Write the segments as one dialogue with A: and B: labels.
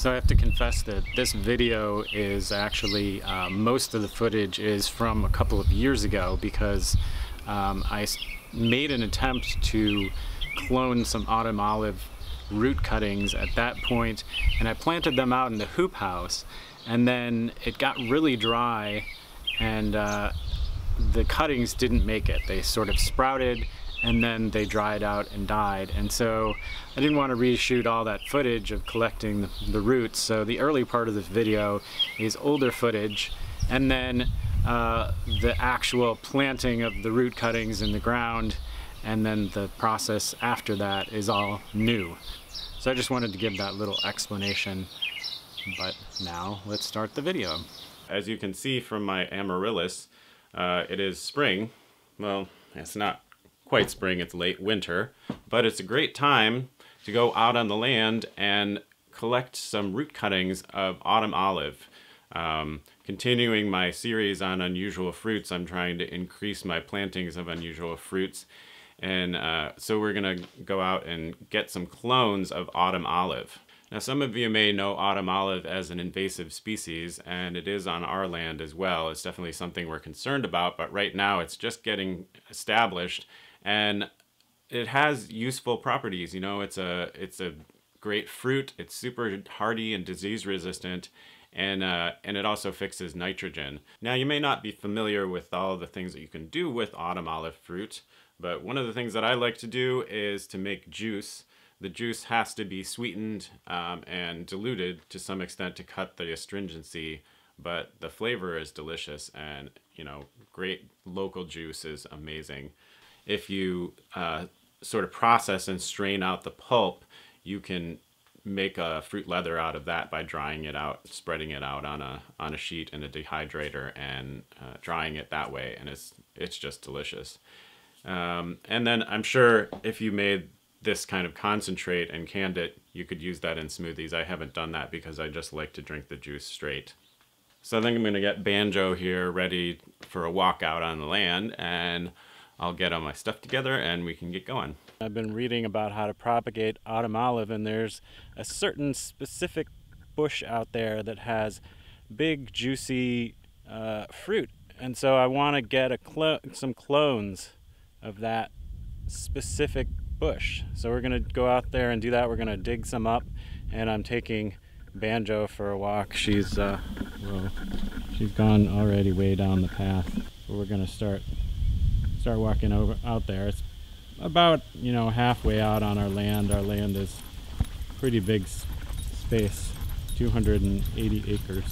A: So I have to confess that this video is actually, uh, most of the footage is from a couple of years ago because um, I made an attempt to clone some autumn olive root cuttings at that point and I planted them out in the hoop house and then it got really dry and uh, the cuttings didn't make it. They sort of sprouted and then they dried out and died. And so I didn't want to reshoot all that footage of collecting the, the roots. So the early part of this video is older footage and then uh, the actual planting of the root cuttings in the ground and then the process after that is all new. So I just wanted to give that little explanation. But now let's start the video.
B: As you can see from my amaryllis, uh, it is spring. Well, it's not quite spring, it's late winter, but it's a great time to go out on the land and collect some root cuttings of autumn olive. Um, continuing my series on unusual fruits, I'm trying to increase my plantings of unusual fruits. And uh, so we're gonna go out and get some clones of autumn olive. Now some of you may know autumn olive as an invasive species and it is on our land as well. It's definitely something we're concerned about, but right now it's just getting established and it has useful properties. You know, it's a it's a great fruit. It's super hardy and disease resistant, and uh, and it also fixes nitrogen. Now, you may not be familiar with all the things that you can do with autumn olive fruit, but one of the things that I like to do is to make juice. The juice has to be sweetened um, and diluted to some extent to cut the astringency, but the flavor is delicious and you know great local juice is amazing if you uh, sort of process and strain out the pulp, you can make a fruit leather out of that by drying it out, spreading it out on a on a sheet in a dehydrator and uh, drying it that way, and it's it's just delicious. Um, and then I'm sure if you made this kind of concentrate and canned it, you could use that in smoothies. I haven't done that because I just like to drink the juice straight. So I think I'm going to get Banjo here ready for a walk out on the land and I'll get all my stuff together and we can get going.
A: I've been reading about how to propagate autumn olive and there's a certain specific bush out there that has big juicy uh, fruit and so I want to get a clo some clones of that specific bush. So we're going to go out there and do that. We're going to dig some up and I'm taking Banjo for a walk. She's uh, she's gone already way down the path. But we're going to start start walking over out there. It's about, you know, halfway out on our land. Our land is pretty big space, 280 acres.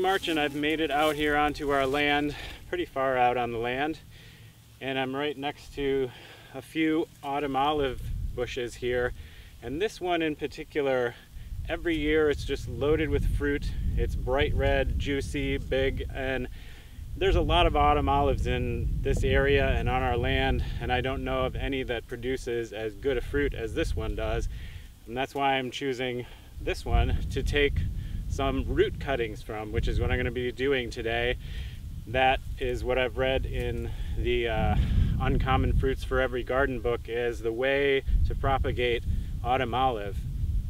A: March and I've made it out here onto our land, pretty far out on the land. And I'm right next to a few autumn olive bushes here. And this one in particular, every year it's just loaded with fruit. It's bright red, juicy, big, and there's a lot of autumn olives in this area and on our land, and I don't know of any that produces as good a fruit as this one does. And that's why I'm choosing this one to take some root cuttings from, which is what I'm going to be doing today. That is what I've read in the uh, Uncommon Fruits for Every Garden book is the way to propagate autumn olive.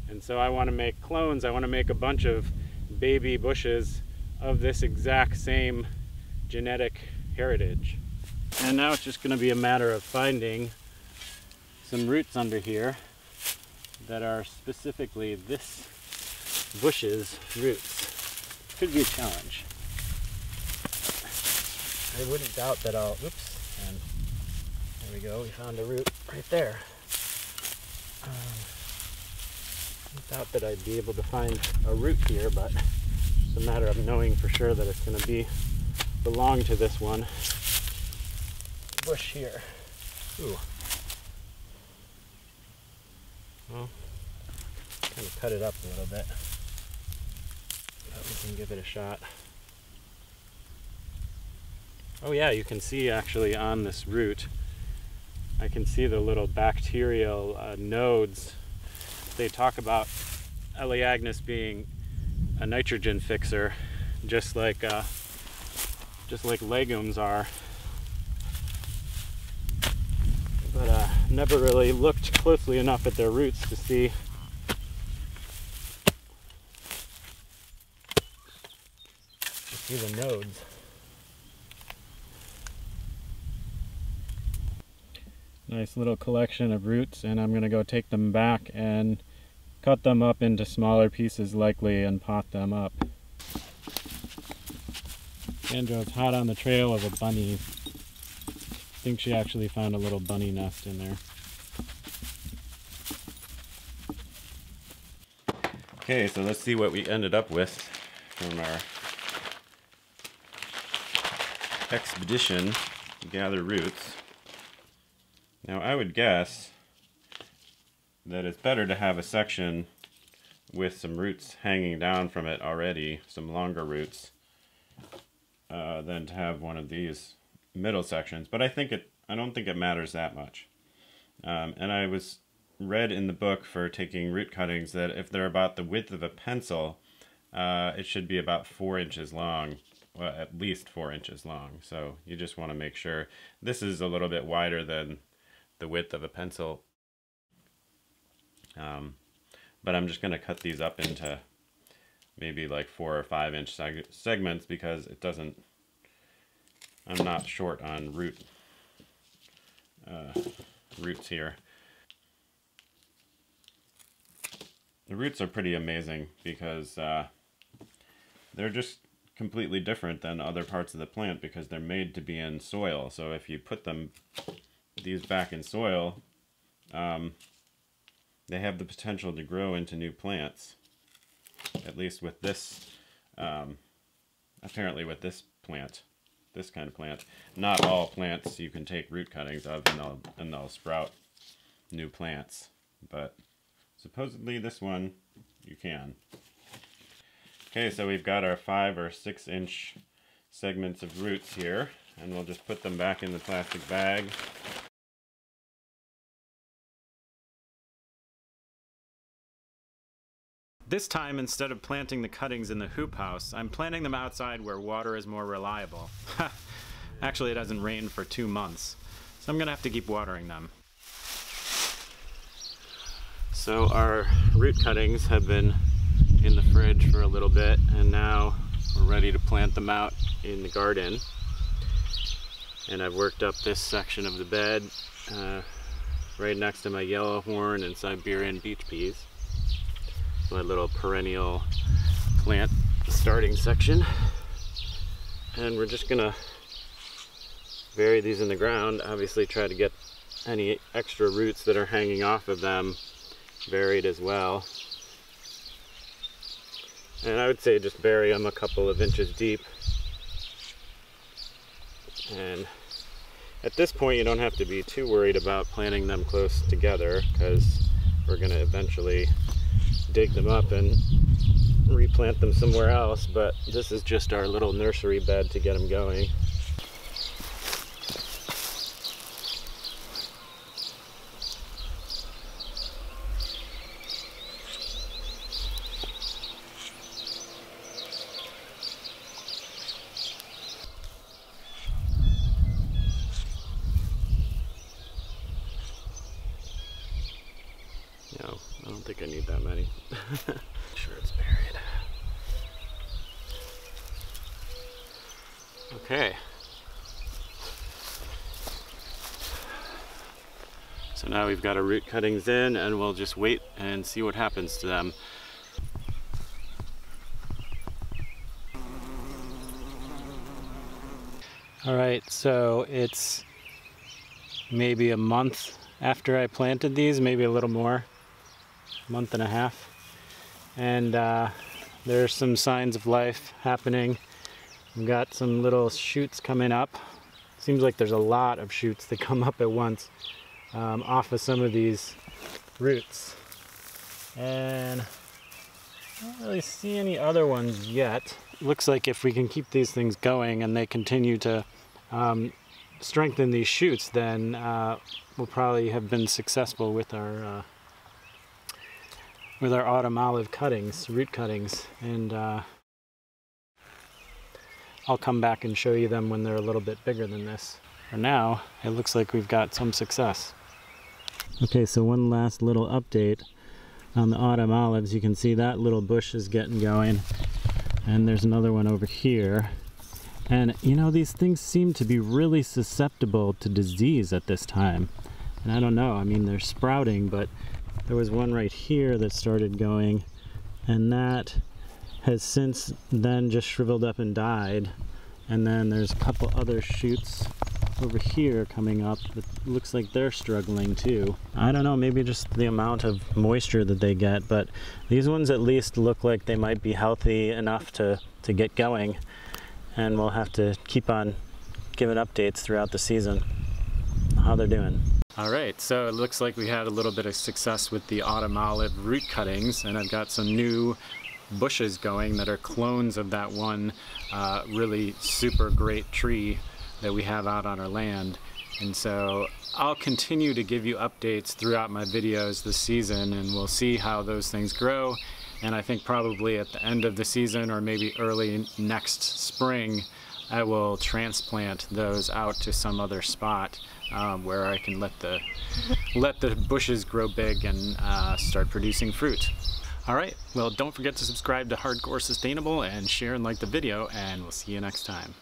A: And so I want to make clones. I want to make a bunch of baby bushes of this exact same genetic heritage. And now it's just going to be a matter of finding some roots under here that are specifically this bushes, roots. Could be a challenge. I wouldn't doubt that I'll, oops, and there we go, we found a root right there. Um, I doubt that I'd be able to find a root here, but it's a matter of knowing for sure that it's going to be belong to this one bush here. Ooh. Well, kind of cut it up a little bit can give it a shot. Oh yeah, you can see actually on this root I can see the little bacterial uh, nodes. They talk about Elaeagnus being a nitrogen fixer, just like uh, just like legumes are. But uh, never really looked closely enough at their roots to see to see the nodes. Nice little collection of roots and I'm gonna go take them back and cut them up into smaller pieces likely and pot them up. Andrew's hot on the trail of a bunny. I think she actually found a little bunny nest in there.
B: Okay, so let's see what we ended up with from our expedition to gather roots. Now I would guess that it's better to have a section with some roots hanging down from it already, some longer roots, uh, than to have one of these middle sections. But I think it, I don't think it matters that much. Um, and I was read in the book for taking root cuttings that if they're about the width of a pencil, uh, it should be about four inches long, well, at least four inches long. So you just want to make sure. This is a little bit wider than the width of a pencil. Um, but I'm just going to cut these up into maybe like four or five inch seg segments because it doesn't, I'm not short on root uh, roots here. The roots are pretty amazing because uh, they're just completely different than other parts of the plant because they're made to be in soil. So if you put them these back in soil, um, they have the potential to grow into new plants. At least with this, um, apparently with this plant, this kind of plant. Not all plants you can take root cuttings of and they'll, and they'll sprout new plants. But supposedly this one, you can. Okay, so we've got our five or six inch segments of roots here, and we'll just put them back in the plastic bag.
A: This time, instead of planting the cuttings in the hoop house, I'm planting them outside where water is more reliable. Actually, it hasn't rained for two months, so I'm gonna have to keep watering them. So our root cuttings have been in the fridge for a little bit, and now we're ready to plant them out in the garden. And I've worked up this section of the bed uh, right next to my yellow horn and Siberian beach peas my little perennial plant starting section. And we're just gonna bury these in the ground, obviously try to get any extra roots that are hanging off of them buried as well. And I would say just bury them a couple of inches deep. And at this point you don't have to be too worried about planting them close together because we're going to eventually dig them up and replant them somewhere else, but this is just our little nursery bed to get them going. Think I need that many. sure it's buried. Okay. So now we've got our root cuttings in and we'll just wait and see what happens to them. All right, so it's maybe a month after I planted these, maybe a little more month and a half. And uh, there's some signs of life happening. We've got some little shoots coming up. Seems like there's a lot of shoots that come up at once um, off of some of these roots. And I don't really see any other ones yet. Looks like if we can keep these things going and they continue to um, strengthen these shoots, then uh, we'll probably have been successful with our uh, with our autumn olive cuttings, root cuttings, and uh, I'll come back and show you them when they're a little bit bigger than this. For now, it looks like we've got some success. Okay, so one last little update on the autumn olives. You can see that little bush is getting going, and there's another one over here. And you know, these things seem to be really susceptible to disease at this time. And I don't know, I mean, they're sprouting, but there was one right here that started going, and that has since then just shriveled up and died. And then there's a couple other shoots over here coming up that looks like they're struggling too. I don't know, maybe just the amount of moisture that they get, but these ones at least look like they might be healthy enough to, to get going and we'll have to keep on giving updates throughout the season how they're doing. All right, so it looks like we had a little bit of success with the autumn olive root cuttings and I've got some new bushes going that are clones of that one uh, really super great tree that we have out on our land. And so I'll continue to give you updates throughout my videos this season and we'll see how those things grow and I think probably at the end of the season or maybe early next spring I will transplant those out to some other spot um, where I can let the let the bushes grow big and uh, start producing fruit. All right, well don't forget to subscribe to Hardcore Sustainable and share and like the video and we'll see you next time.